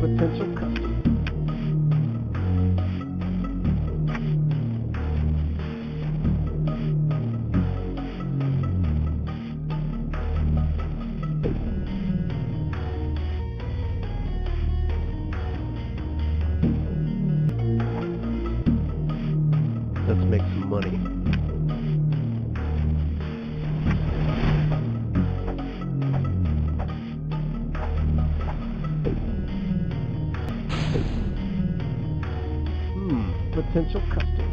potential customer. Let's make some money. potential customer.